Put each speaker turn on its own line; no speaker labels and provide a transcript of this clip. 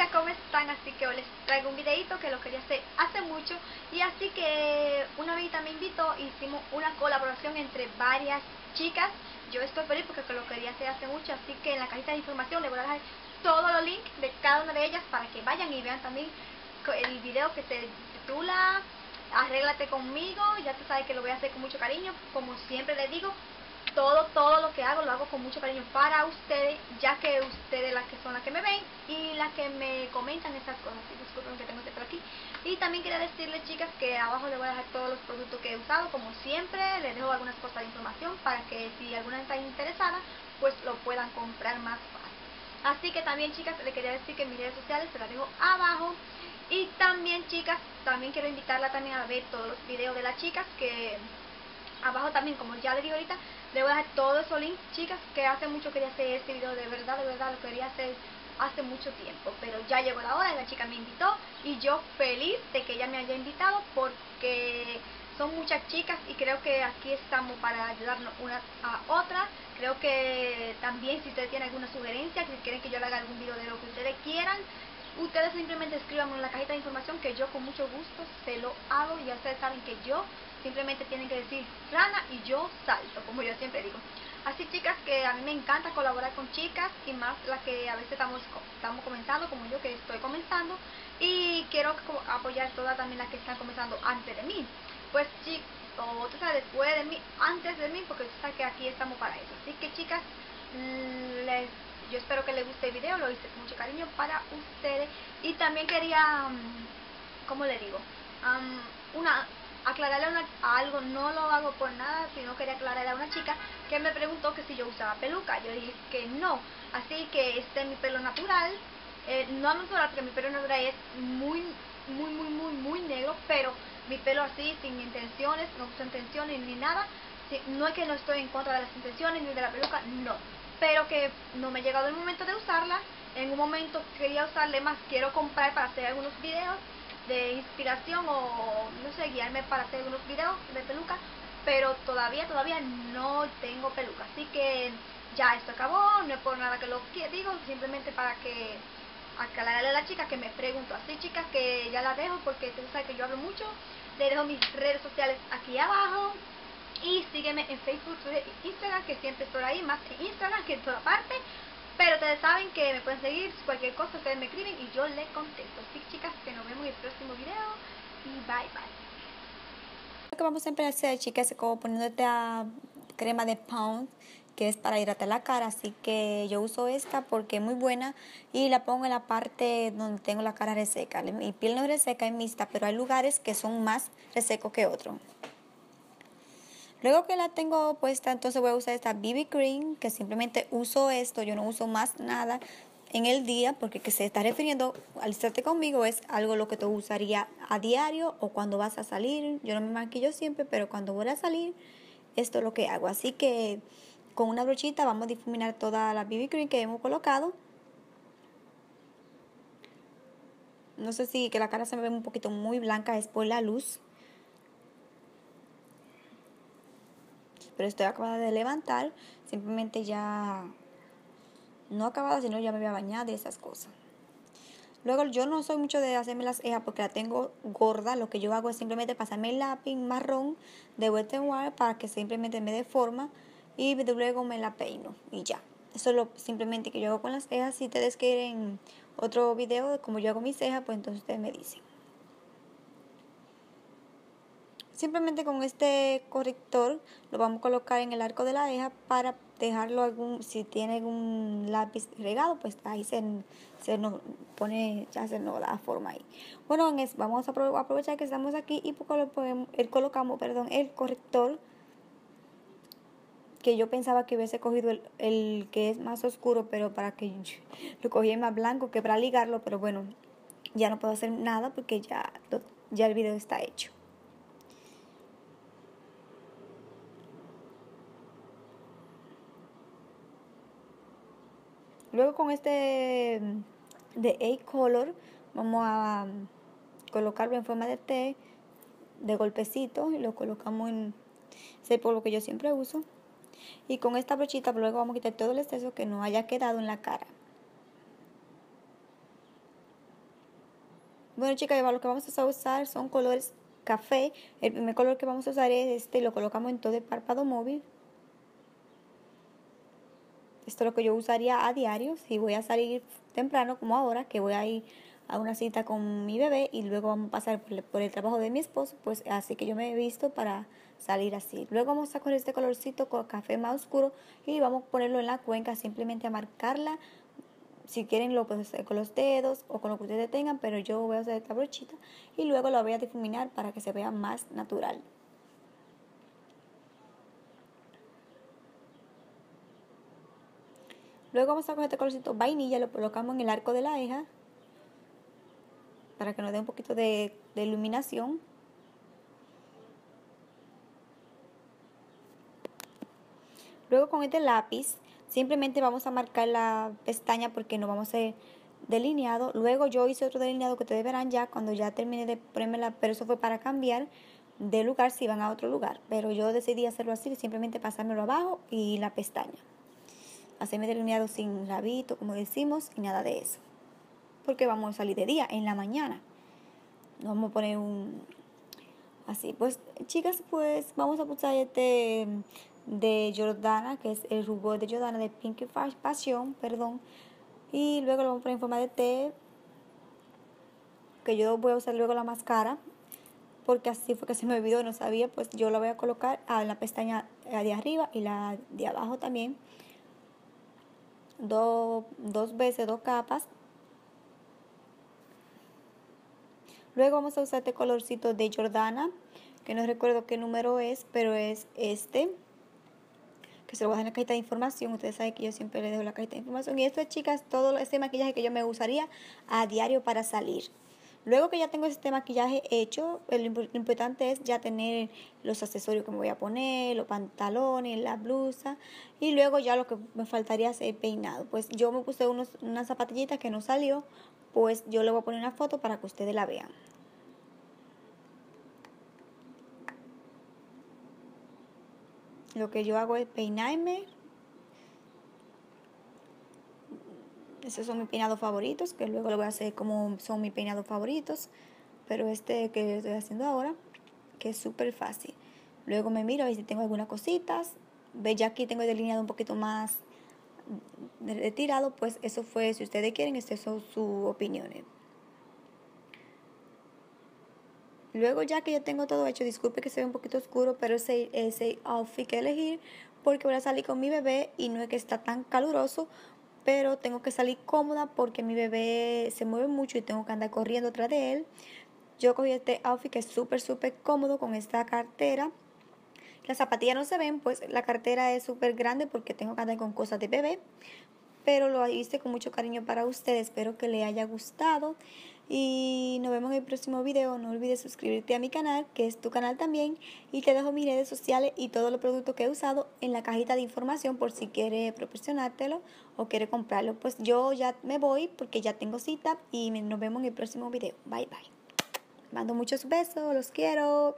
chicas, ¿cómo están? Así que hoy les traigo un videito que lo quería hacer hace mucho y así que una amiguita me invitó hicimos una colaboración entre varias chicas. Yo estoy feliz porque lo quería hacer hace mucho, así que en la cajita de información les voy a dejar todos los links de cada una de ellas para que vayan y vean también el video que se titula Arréglate conmigo, ya tú sabes que lo voy a hacer con mucho cariño, como siempre les digo, todo, todo lo que hago lo hago con mucho cariño para ustedes, ya que ustedes las que son las que me ven y las que me comentan estas cosas. disculpen que tengo que estar aquí. Y también quería decirles, chicas, que abajo les voy a dejar todos los productos que he usado, como siempre. Les dejo algunas cosas de información para que si alguna está interesada, pues lo puedan comprar más fácil. Así que también, chicas, les quería decir que mis redes sociales se las dejo abajo. Y también, chicas, también quiero invitarla también a ver todos los videos de las chicas que abajo también, como ya les digo ahorita, le voy a dejar todo eso link, chicas, que hace mucho quería hacer este video, de verdad, de verdad, lo quería hacer hace mucho tiempo, pero ya llegó la hora y la chica me invitó y yo feliz de que ella me haya invitado porque son muchas chicas y creo que aquí estamos para ayudarnos una a otra. Creo que también si ustedes tienen alguna sugerencia, si quieren que yo le haga algún video de lo que ustedes quieran, ustedes simplemente escríbanme en la cajita de información que yo con mucho gusto se lo hago. Ya ustedes saben que yo simplemente tienen que decir rana y yo salto, como yo siempre digo. Así chicas que a mí me encanta colaborar con chicas y más las que a veces estamos, estamos comenzando, como yo que estoy comenzando. Y quiero apoyar todas también las que están comenzando antes de mí. Pues chicas, o sabes, después de mí, antes de mí, porque que aquí estamos para eso. Así que chicas, les yo espero que les guste el video, lo hice con mucho cariño para ustedes. Y también quería, mm, ¿cómo le digo? una aclararle a algo, no lo hago por nada, sino quería aclararle a una chica que me preguntó que si yo usaba peluca. Yo dije que no. Así que este es mi pelo natural. Eh, no natural porque mi pelo natural es muy, muy, muy, muy, muy negro, pero mi pelo así, sin intenciones, no uso intenciones ni nada. No es que no estoy en contra de las intenciones ni de la peluca, no pero que no me ha llegado el momento de usarla. En un momento quería usarle más, quiero comprar para hacer algunos videos de inspiración o no sé, guiarme para hacer algunos videos de peluca, pero todavía, todavía no tengo peluca. Así que ya esto acabó, no es por nada que lo digo, simplemente para que aclararle a la chica que me pregunto. Así chicas que ya la dejo porque tú sabes que yo hablo mucho. Le dejo mis redes sociales aquí abajo. Y sígueme en Facebook, Twitter y Instagram, que siempre estoy ahí, más en Instagram que en toda parte. Pero ustedes saben que me pueden seguir, cualquier cosa ustedes me escriben y yo les contesto. Así chicas, que nos vemos en el próximo video y bye bye.
Lo que vamos a empezar a hacer, chicas, es como poniéndote a crema de Pound que es para hidratar la cara, así que yo uso esta porque es muy buena y la pongo en la parte donde tengo la cara reseca. Mi piel no es reseca, es mixta, pero hay lugares que son más resecos que otros. Luego que la tengo puesta, entonces voy a usar esta BB Cream, que simplemente uso esto, yo no uso más nada en el día, porque que se está refiriendo al estarte conmigo es algo lo que tú usaría a diario o cuando vas a salir. Yo no me maquillo siempre, pero cuando voy a salir, esto es lo que hago. Así que con una brochita vamos a difuminar toda la BB Cream que hemos colocado. No sé si que la cara se me ve un poquito muy blanca, es por la luz. Pero estoy acabada de levantar, simplemente ya no acabada, sino ya me había bañado y esas cosas. Luego yo no soy mucho de hacerme las cejas porque la tengo gorda, lo que yo hago es simplemente pasarme el lápiz marrón de Wet n Wild para que simplemente me dé forma y luego me la peino y ya. Eso es lo simplemente que yo hago con las cejas. Si ustedes quieren otro video de cómo yo hago mis cejas, pues entonces ustedes me dicen. Simplemente con este corrector lo vamos a colocar en el arco de la ceja para dejarlo algún, si tiene algún lápiz regado, pues ahí se, se nos pone, ya se nos da forma ahí. Bueno, vamos a aprovechar que estamos aquí y el, colocamos perdón, el corrector que yo pensaba que hubiese cogido el, el, que es más oscuro, pero para que lo cogí más blanco que para ligarlo, pero bueno, ya no puedo hacer nada porque ya, ya el video está hecho. Luego con este mm, de A-Color vamos a mm, colocarlo en forma de T, de golpecito, y lo colocamos en ese polvo que yo siempre uso. Y con esta brochita luego vamos a quitar todo el exceso que no haya quedado en la cara. Bueno chicas, lo que vamos a usar son colores café. El primer color que vamos a usar es este, lo colocamos en todo el párpado móvil. Esto es lo que yo usaría a diario si voy a salir temprano como ahora, que voy a ir a una cita con mi bebé y luego vamos a pasar por el, trabajo de mi esposo, pues así que yo me he visto para salir así. Luego vamos a coger este colorcito con café más oscuro y vamos a ponerlo en la cuenca, simplemente a marcarla. Si quieren lo pueden hacer con los dedos o con lo que ustedes tengan, pero yo voy a hacer esta brochita y luego la voy a difuminar para que se vea más natural. Luego vamos a coger este colorcito vainilla, lo colocamos en el arco de la ceja para que nos dé un poquito de, iluminación. Luego con este lápiz simplemente vamos a marcar la pestaña porque no vamos a hacer delineado. Luego yo hice otro delineado que ustedes verán ya cuando ya termine de ponerme pero eso fue para cambiar de lugar si van a otro lugar. Pero yo decidí hacerlo así, simplemente pasármelo abajo y la pestaña. Hacerme delineado sin rabito, como decimos, y nada de eso porque vamos a salir de día, en la mañana. No vamos a poner un... Así, pues chicas, pues vamos a pulsar este de Jordana, que es el rubor de Jordana de Pinky Passion, perdón. Y luego lo vamos a poner en forma de T, que yo voy a usar luego la máscara, porque así fue que se me olvidó, no sabía, pues yo la voy a colocar a la pestaña de arriba y la de abajo también. Dos veces, dos capas Luego vamos a usar este colorcito de Jordana, que no recuerdo qué número es, pero es este, que se lo voy a dejar en la cajita de información. Ustedes saben que yo siempre les dejo la cajita de información. Y esto es, chicas, todo este maquillaje que yo me usaría a diario para salir. Luego que ya tengo este maquillaje hecho, lo importante es ya tener los accesorios que me voy a poner, los pantalones, la blusa y luego ya lo que me faltaría es el peinado. Pues yo me puse unos, unas zapatillitas que no salió, pues yo le voy a poner una foto para que ustedes la vean. Lo que yo hago es peinarme. Esos son mis peinados favoritos, que luego lo voy a hacer como son mis peinados favoritos. Pero este que estoy haciendo ahora, que es súper fácil. Luego me miro a ver si tengo algunas cositas. Ve, ya aquí tengo delineado un poquito más retirado, pues eso fue, si ustedes quieren, estas son sus opiniones. Luego ya que yo tengo todo hecho, disculpe que se ve un poquito oscuro, pero ese, ese outfit que elegir porque voy a salir con mi bebé y no es que está tan caluroso, pero tengo que salir cómoda porque mi bebé se mueve mucho y tengo que andar corriendo atrás de él. Yo cogí este outfit que es súper, súper cómodo con esta cartera las zapatillas no se ven, pues la cartera es súper grande porque tengo que andar con cosas de bebé. Pero lo hice con mucho cariño para ustedes. Espero que les haya gustado. Y nos vemos en el próximo video. No olvides suscribirte a mi canal, que es tu canal también. Y te dejo mis redes sociales y todos los productos que he usado en la cajita de información por si quieres proporcionártelo o quieres comprarlo. Pues yo ya me voy porque ya tengo cita y nos vemos en el próximo video. Bye bye. Mando muchos besos, los quiero.